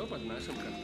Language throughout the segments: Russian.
авто под нашим контролем.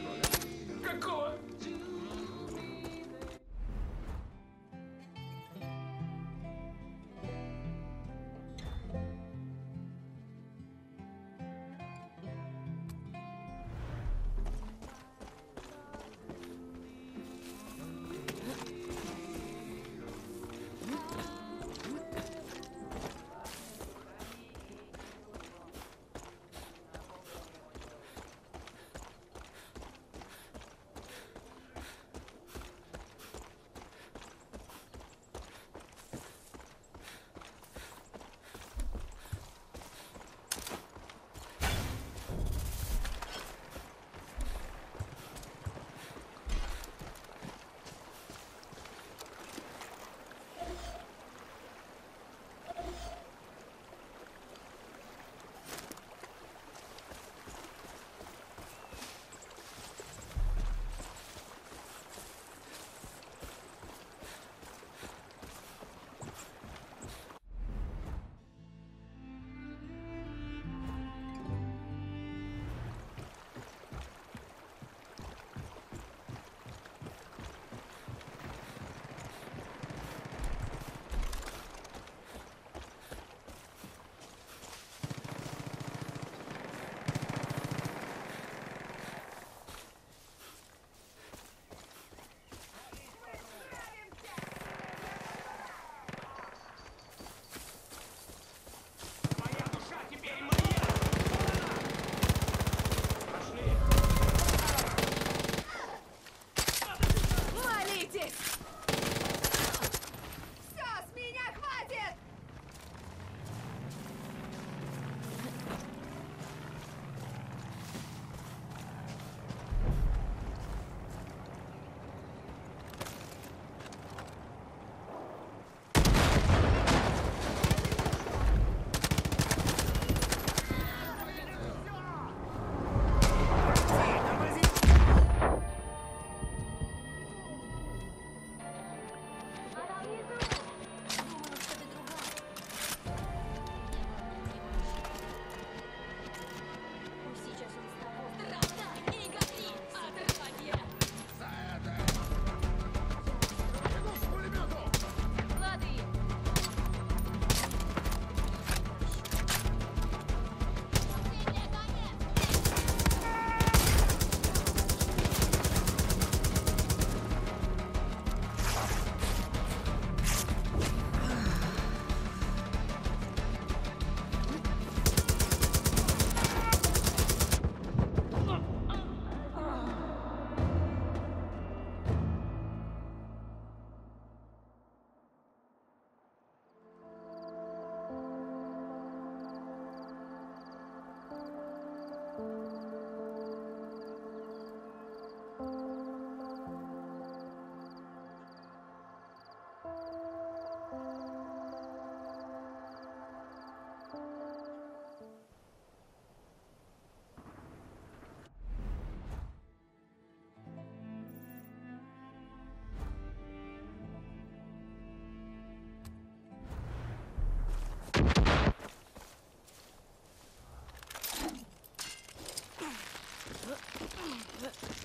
Huh?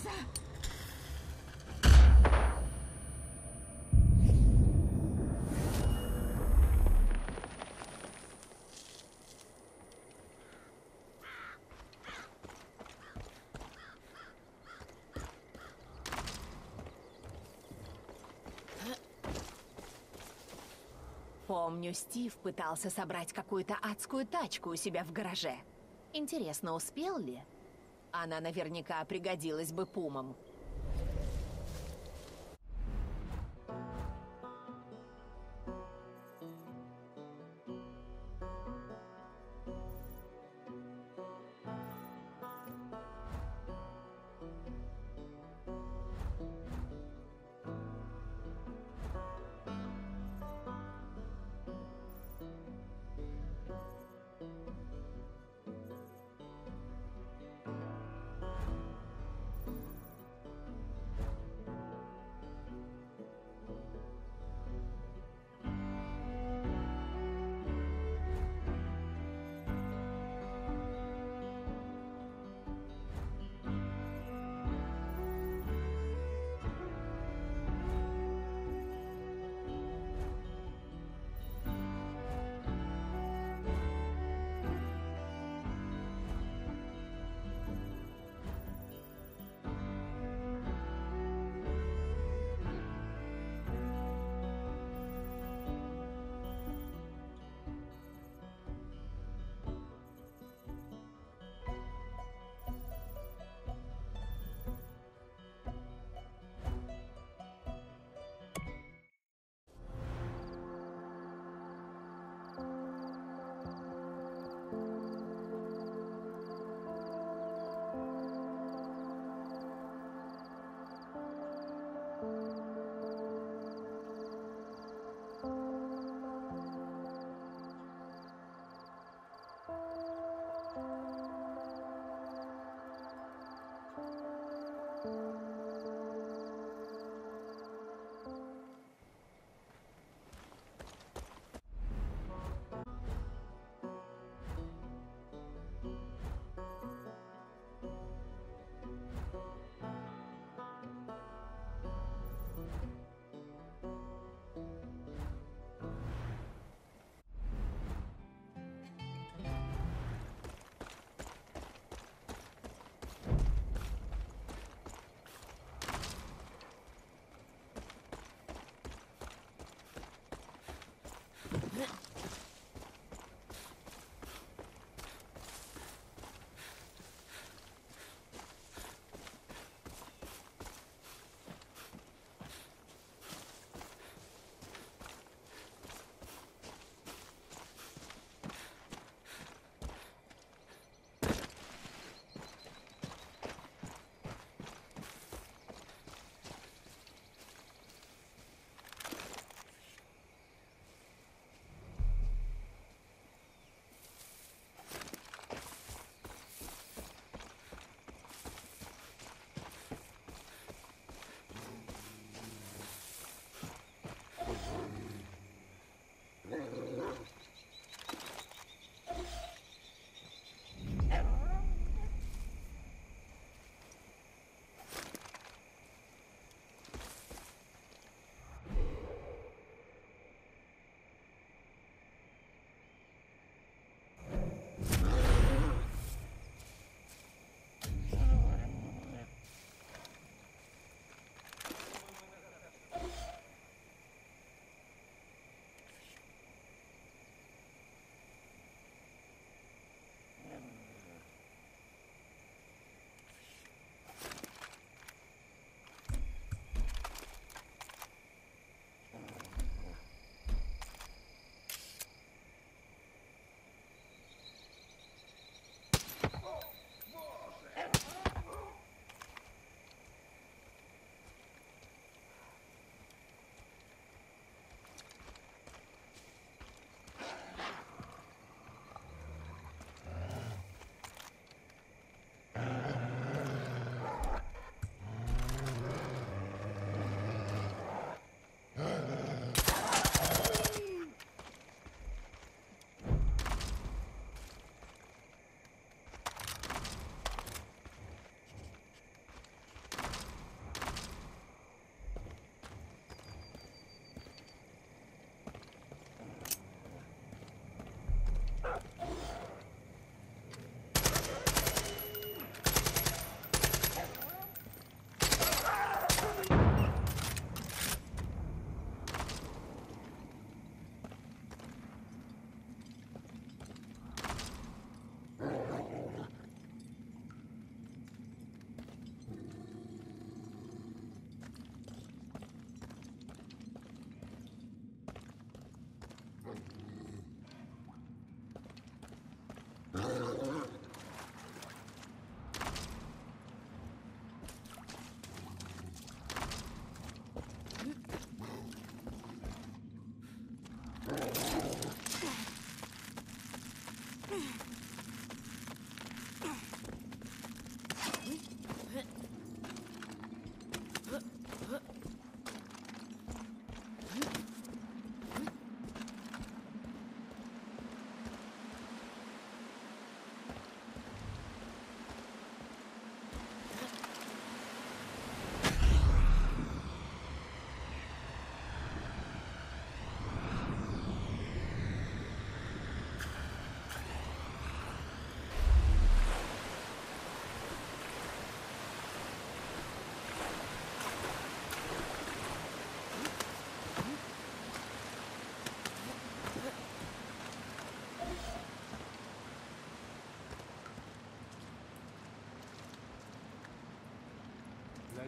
Что за... Помню, Стив пытался собрать какую-то адскую тачку у себя в гараже. Интересно, успел ли? Она наверняка пригодилась бы пумам.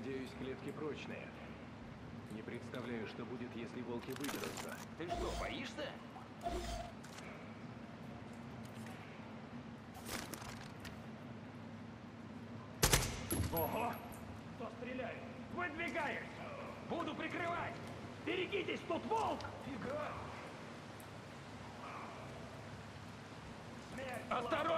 Клетки прочные. Не представляю, что будет, если волки выберутся. Ты что, боишься? Ого! Кто стреляет? Выдвигаюсь! Буду прикрывать! Берегитесь, тут волк! Фига! Осторожно!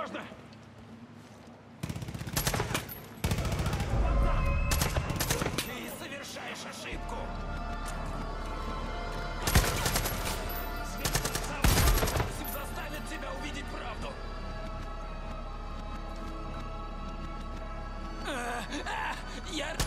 А,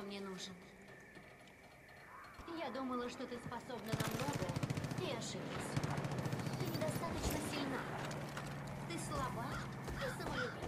Я... мне нужен. Я думала, что ты способна на многое, и ошиблась. Ты недостаточно сильна. Ты слаба и самолюбива.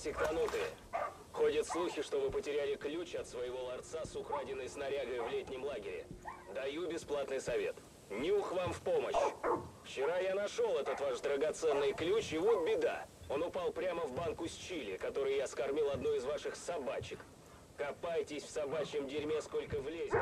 Дела, сектанутые? Ходят слухи, что вы потеряли ключ от своего ларца с украденной снарягой в летнем лагере. Даю бесплатный совет. Нюх вам в помощь. Вчера я нашел этот ваш драгоценный ключ, и вот беда. Он упал прямо в банку с чили, который я скормил одной из ваших собачек. Копайтесь в собачьем дерьме, сколько влезет.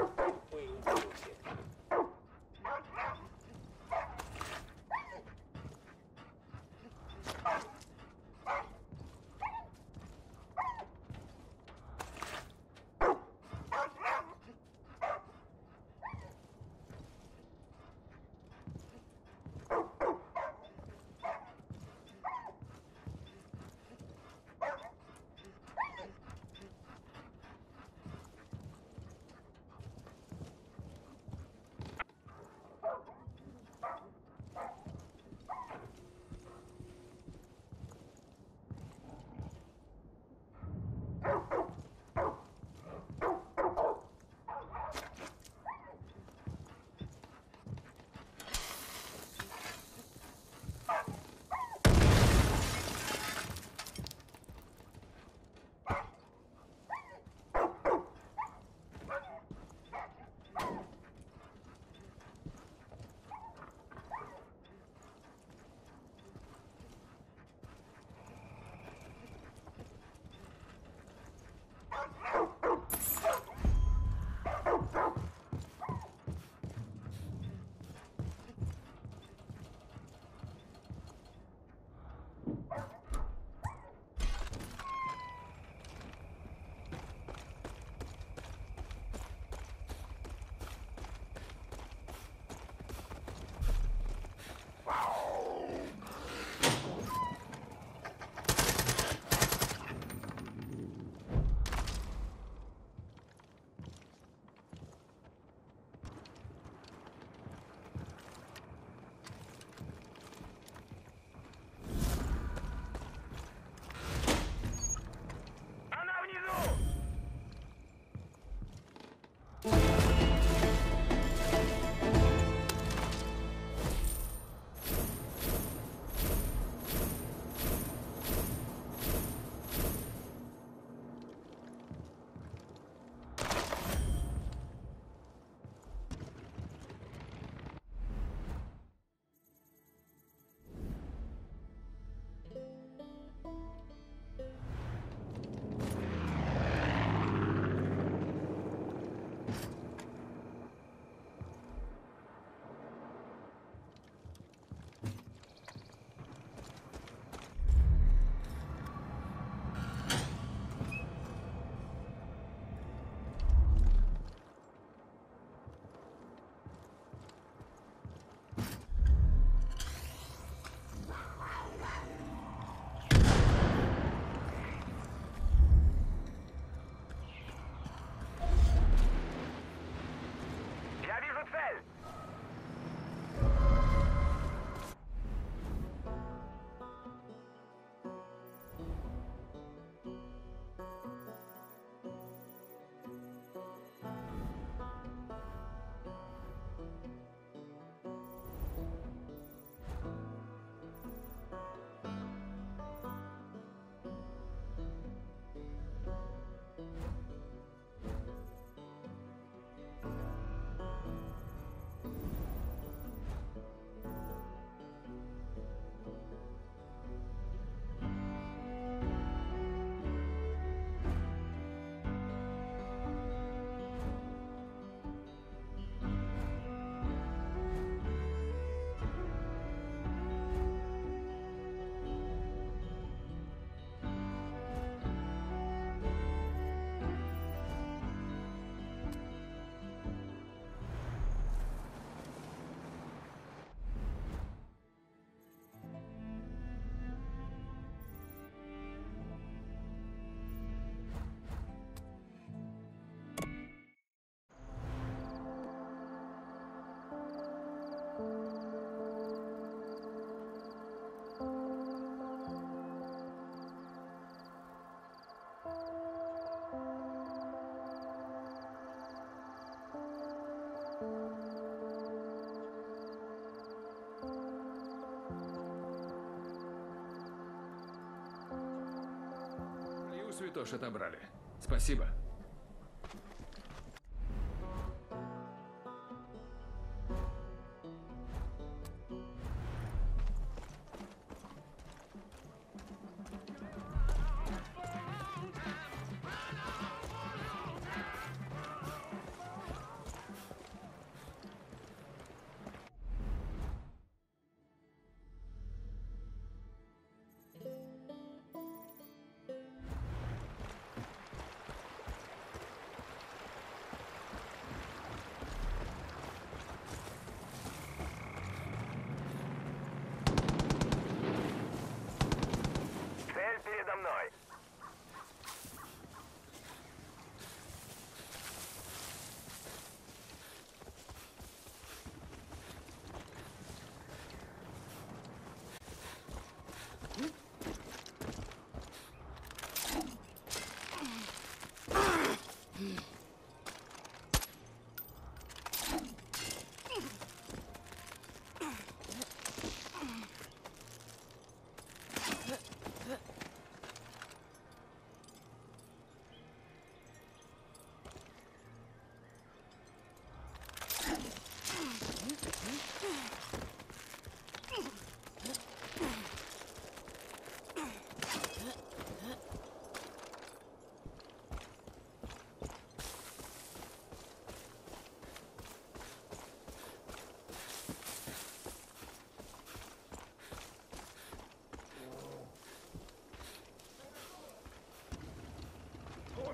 Святош отобрали. Спасибо.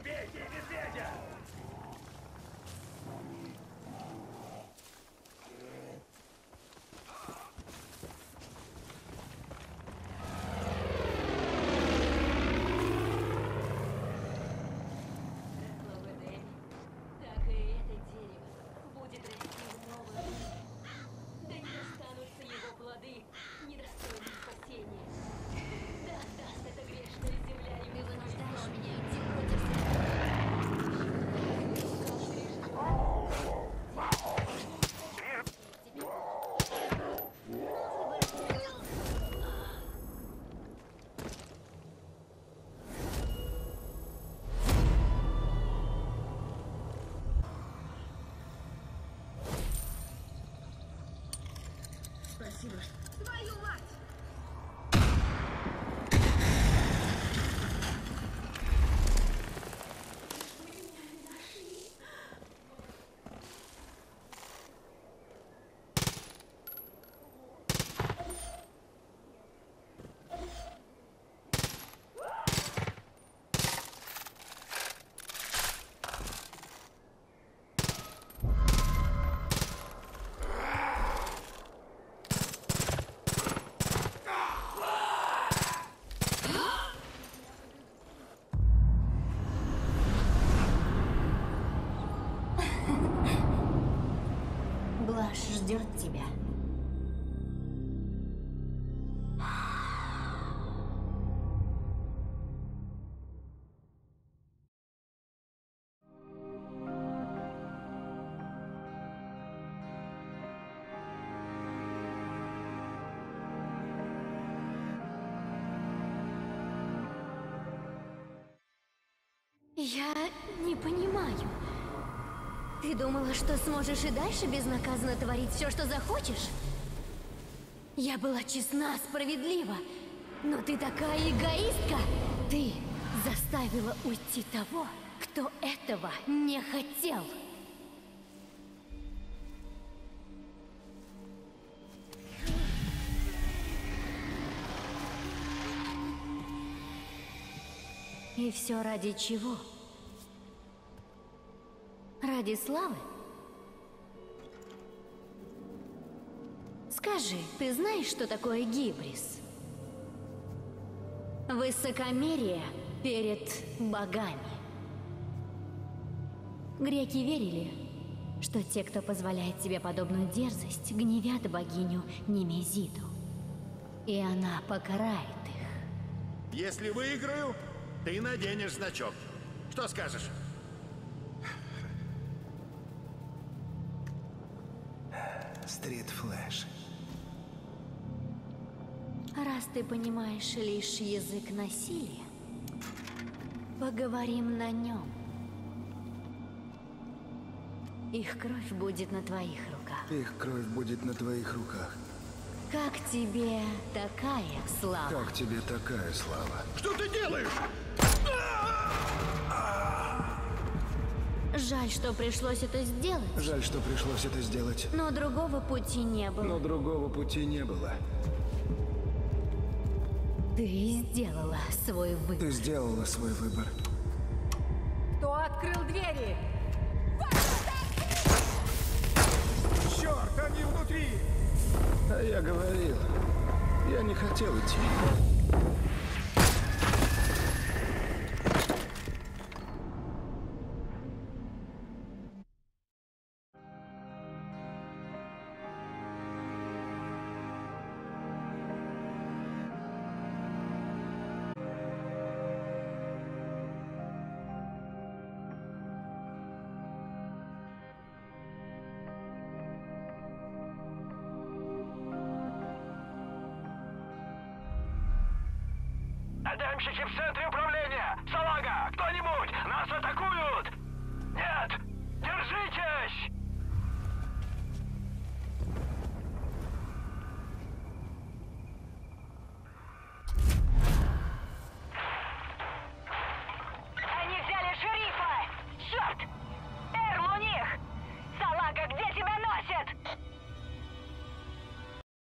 Убейте медведя! Твою мать! Я не понимаю. Ты думала, что сможешь и дальше безнаказанно творить все, что захочешь? Я была честна, справедлива. Но ты такая эгоистка! Ты заставила уйти того, кто этого не хотел. И все ради чего? Ради славы? Скажи, ты знаешь, что такое гибрис? Высокомерие перед богами. Греки верили, что те, кто позволяет себе подобную дерзость, гневят богиню Немезиду. И она покарает их. Если выиграю, ты наденешь значок. Что скажешь? Стрит Флэш. Раз ты понимаешь лишь язык насилия, Поговорим на нем. Их кровь будет на твоих руках. Их кровь будет на твоих руках. Как тебе такая слава? Как тебе такая слава? Что ты делаешь? Жаль, что пришлось это сделать, Жаль, что пришлось это сделать. но другого пути не было. Но другого пути не было. Ты сделала свой выбор. Ты сделала свой выбор. Кто открыл двери? Черт, они внутри! А я говорил, я не хотел идти.